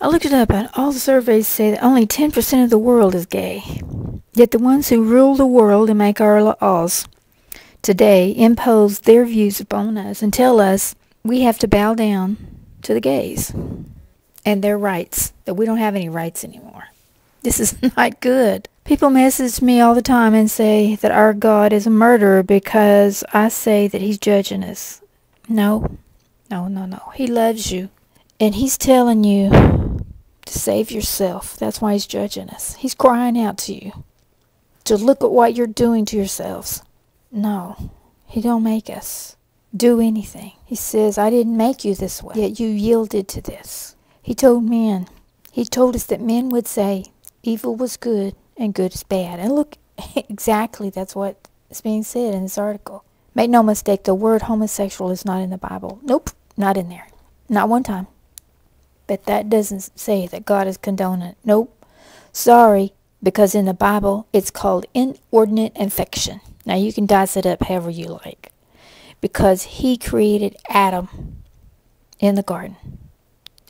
I looked it up, and all the surveys say that only 10% of the world is gay. Yet the ones who rule the world and make our laws today impose their views upon us and tell us we have to bow down to the gays and their rights, that we don't have any rights anymore. This is not good. People message me all the time and say that our God is a murderer because I say that he's judging us. No, no, no, no. He loves you. And he's telling you to save yourself. That's why he's judging us. He's crying out to you to look at what you're doing to yourselves. No, he don't make us do anything. He says, I didn't make you this way, yet you yielded to this. He told men, he told us that men would say evil was good and good is bad. And look, exactly that's what is being said in this article. Make no mistake, the word homosexual is not in the Bible. Nope, not in there. Not one time. But that doesn't say that God is condoning it. Nope. Sorry, because in the Bible it's called inordinate affection. Now you can dice it up however you like. Because he created Adam in the garden.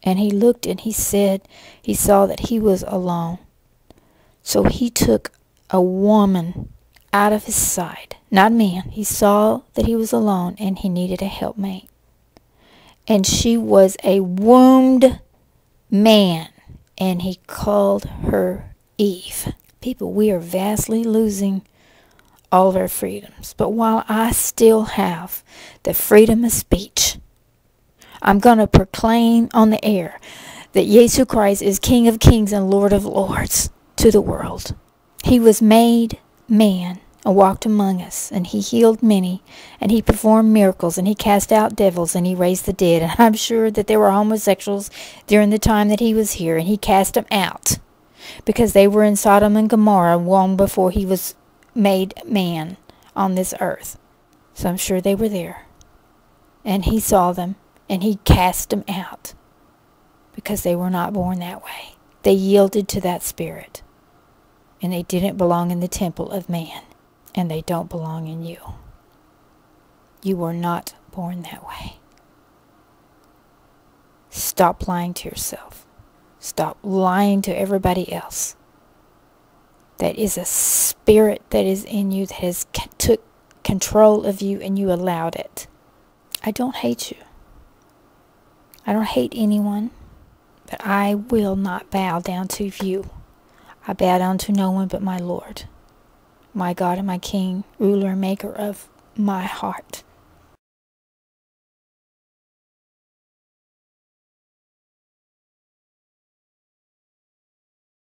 And he looked and he said he saw that he was alone. So he took a woman out of his side, not a man. He saw that he was alone and he needed a helpmate. And she was a wombed man, and he called her Eve. People, we are vastly losing all of our freedoms. But while I still have the freedom of speech, I'm going to proclaim on the air that Jesus Christ is King of kings and Lord of lords to the world. He was made man and walked among us, and he healed many, and he performed miracles, and he cast out devils, and he raised the dead. And I'm sure that there were homosexuals during the time that he was here, and he cast them out because they were in Sodom and Gomorrah long before he was made man on this earth. So I'm sure they were there. And he saw them, and he cast them out because they were not born that way. They yielded to that spirit and they didn't belong in the temple of man, and they don't belong in you. You were not born that way. Stop lying to yourself. Stop lying to everybody else. That is a spirit that is in you that has took control of you and you allowed it. I don't hate you. I don't hate anyone, but I will not bow down to you. I bow down to no one but my Lord, my God and my King, ruler and maker of my heart.